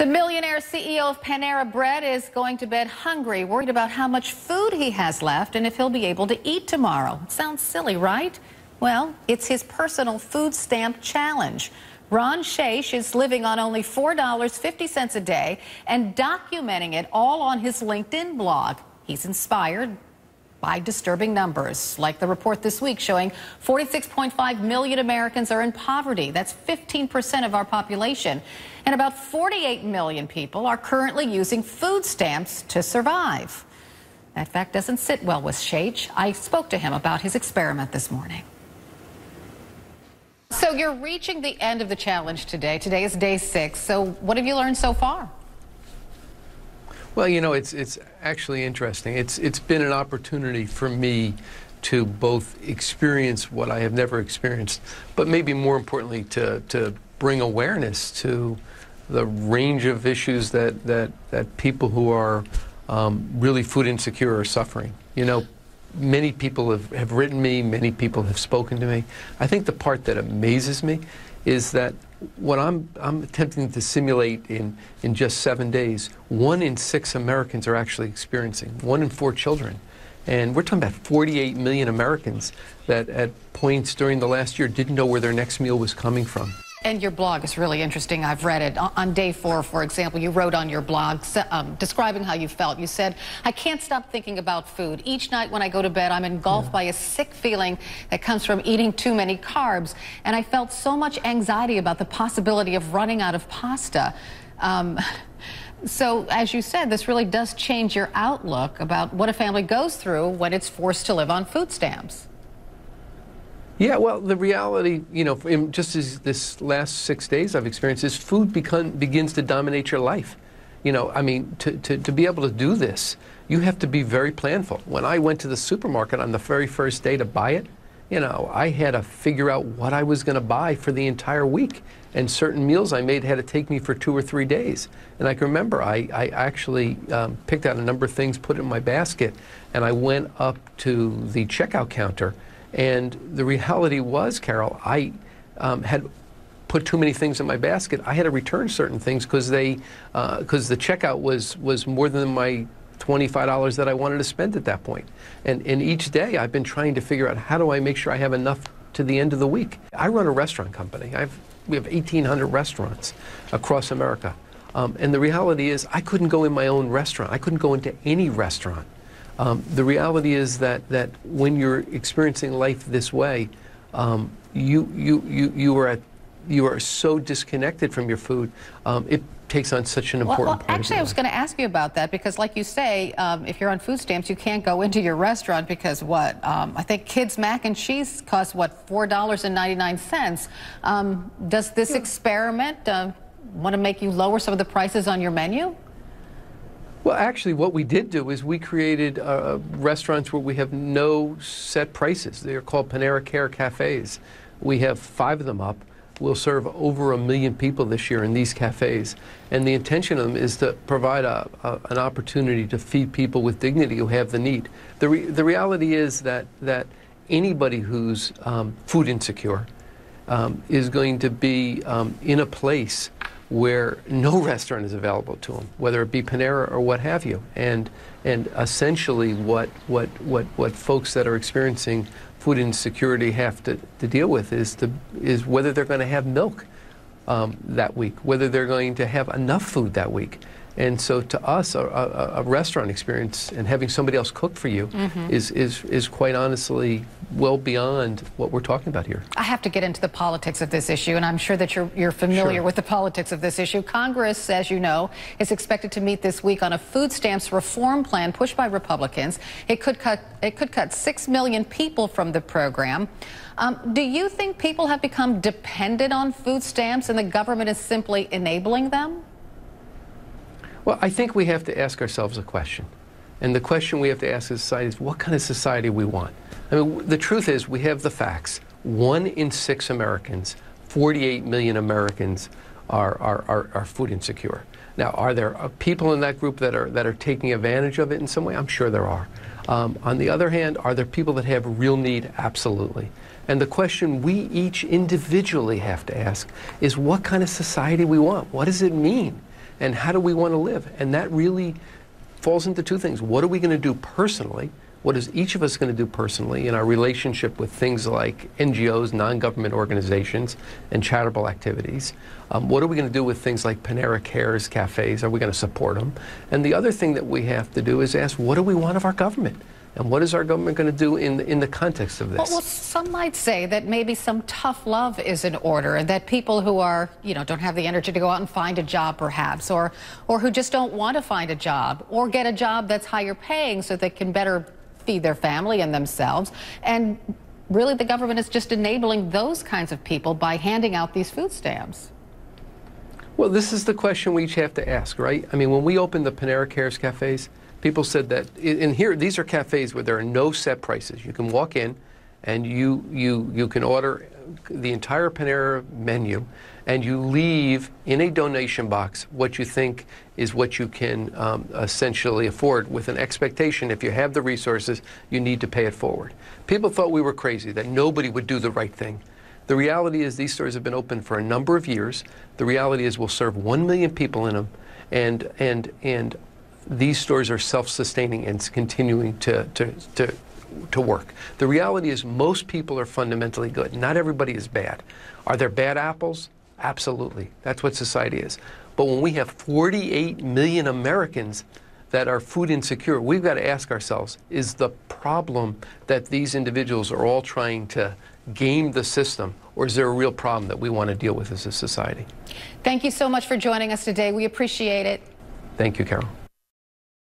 The millionaire CEO of Panera Bread is going to bed hungry, worried about how much food he has left and if he'll be able to eat tomorrow. Sounds silly, right? Well, it's his personal food stamp challenge. Ron Shaich is living on only $4.50 a day and documenting it all on his LinkedIn blog. He's inspired by disturbing numbers, like the report this week showing 46.5 million Americans are in poverty. That's 15% of our population. And about 48 million people are currently using food stamps to survive. That fact doesn't sit well with Shaich. I spoke to him about his experiment this morning. So you're reaching the end of the challenge today. Today is day six. So what have you learned so far? Well, you know, it's it's actually interesting. It's it's been an opportunity for me to both experience what I have never experienced, but maybe more importantly to to bring awareness to the range of issues that that that people who are um, really food insecure are suffering. You know, many people have, have written me, many people have spoken to me. I think the part that amazes me is that what I'm, I'm attempting to simulate in, in just seven days, one in six Americans are actually experiencing, one in four children. And we're talking about 48 million Americans that at points during the last year didn't know where their next meal was coming from. And your blog is really interesting. I've read it. On day four, for example, you wrote on your blog um, describing how you felt. You said, I can't stop thinking about food. Each night when I go to bed, I'm engulfed yeah. by a sick feeling that comes from eating too many carbs. And I felt so much anxiety about the possibility of running out of pasta. Um, so, as you said, this really does change your outlook about what a family goes through when it's forced to live on food stamps. Yeah, well, the reality, you know, in just as this last six days I've experienced is food become, begins to dominate your life. You know, I mean, to, to, to be able to do this, you have to be very planful. When I went to the supermarket on the very first day to buy it, you know, I had to figure out what I was going to buy for the entire week. And certain meals I made had to take me for two or three days. And I can remember I, I actually um, picked out a number of things, put it in my basket, and I went up to the checkout counter and the reality was, Carol, I um, had put too many things in my basket. I had to return certain things because they because uh, the checkout was was more than my $25 that I wanted to spend at that point. And, and each day I've been trying to figure out how do I make sure I have enough to the end of the week. I run a restaurant company. I've, we have 1,800 restaurants across America. Um, and the reality is I couldn't go in my own restaurant. I couldn't go into any restaurant um, the reality is that, that when you're experiencing life this way, um, you, you, you, you, are at, you are so disconnected from your food. Um, it takes on such an important well, well actually i was going to ask you about that because like you say um, if you're on food stamps you can't go into your restaurant because what? Um, i think kids mac and cheese costs what four dollars and 99 cents? Um, does this experiment uh, want to make you lower some of the prices on your menu well, actually, what we did do is we created uh, restaurants where we have no set prices. They're called Panera Cares Cafes. We have five of them up. We'll serve over a million people this year in these cafes. And the intention of them is to provide a, a, an opportunity to feed people with dignity who have the need. The, re the reality is that, that anybody who's um, food insecure um, is going to be um, in a place where no restaurant is available to them, whether it be Panera or what have you. And, and essentially, what, what, what, what folks that are experiencing food insecurity have to, to deal with is, to, is whether they're going to have milk um, that week, whether they're going to have enough food that week. And so to us, a, a, a, restaurant experience and having somebody else cook for you mm-hmm. is, is, is quite honestly well beyond what we're talking about here. I have to get into the politics of this issue, and I'm sure that you're, you're familiar sure. with the politics of this issue. Congress, as you know, is expected to meet this week on a food stamps reform plan pushed by Republicans. It could cut, it could cut 6 million people from the program. Um, do you think people have become dependent on food stamps and the government is simply enabling them? Well, I think we have to ask ourselves a question. And the question we have to ask as society is what kind of society we want. I mean, the truth is, we have the facts. One in six Americans, 48 million Americans, are, are, are, are food insecure. Now, are there uh, people in that group that are, that are taking advantage of it in some way? I'm sure there are. Um, on the other hand, are there people that have real need? Absolutely. And the question we each individually have to ask is what kind of society we want? What does it mean? And how do we want to live? And that really falls into two things. What are we going to do personally? What is each of us going to do personally in our relationship with things like NGOs, non-government organizations, and charitable activities? Um, what are we going to do with things like Panera Cares cafes? Are we going to support them? And the other thing that we have to do is ask, what do we want of our government? And what is our government going to do in the, in the context of this? Well, well, some might say that maybe some tough love is in order, and that people who are, you know, don't have the energy to go out and find a job, perhaps, or or who just don't want to find a job, or get a job that's higher paying so they can better feed their family and themselves, and really the government is just enabling those kinds of people by handing out these food stamps. Well, this is the question we each have to ask, right? I mean, when we opened the Panera Cares cafes, people said that, and here, these are cafes where there are no set prices. You can walk in and you, you, you can order the entire Panera menu and you leave in a donation box what you think is what you can um, essentially afford with an expectation if you have the resources, you need to pay it forward. People thought we were crazy, that nobody would do the right thing. The reality is these stores have been open for a number of years. The reality is we'll serve 1 million people in them and, and, and these stores are self-sustaining and continuing to, to, to, to work. The reality is most people are fundamentally good. Not everybody is bad. Are there bad apples? Absolutely. That's what society is. But when we have 48 million Americans that are food insecure, we've got to ask ourselves, is the problem that these individuals are all trying to game the system, or is there a real problem that we want to deal with as a society? Thank you so much for joining us today. We appreciate it. Thank you, Carol.